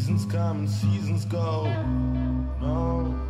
Seasons come and seasons go. No.